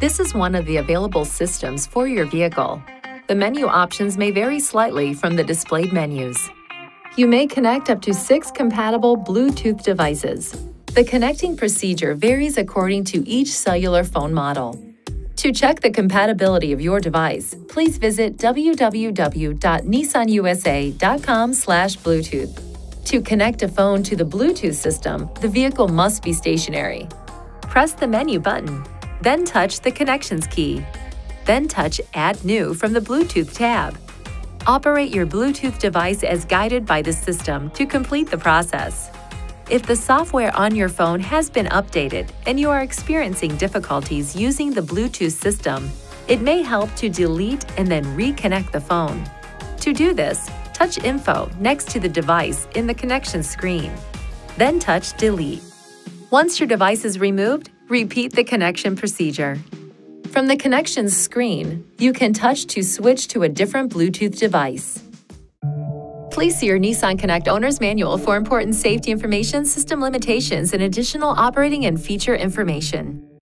This is one of the available systems for your vehicle. The menu options may vary slightly from the displayed menus. You may connect up to six compatible Bluetooth devices. The connecting procedure varies according to each cellular phone model. To check the compatibility of your device, please visit www.nissanusa.com/bluetooth. To connect a phone to the Bluetooth system, the vehicle must be stationary. Press the menu button, then touch the Connections key. Then touch Add New from the Bluetooth tab. Operate your Bluetooth device as guided by the system to complete the process. If the software on your phone has been updated and you are experiencing difficulties using the Bluetooth system, it may help to delete and then reconnect the phone. To do this, touch Info next to the device in the connection screen. Then touch Delete. Once your device is removed, repeat the connection procedure. From the connections screen, you can touch to switch to a different Bluetooth device. Please see your Nissan Connect Owner's Manual for important safety information, system limitations, and additional operating and feature information.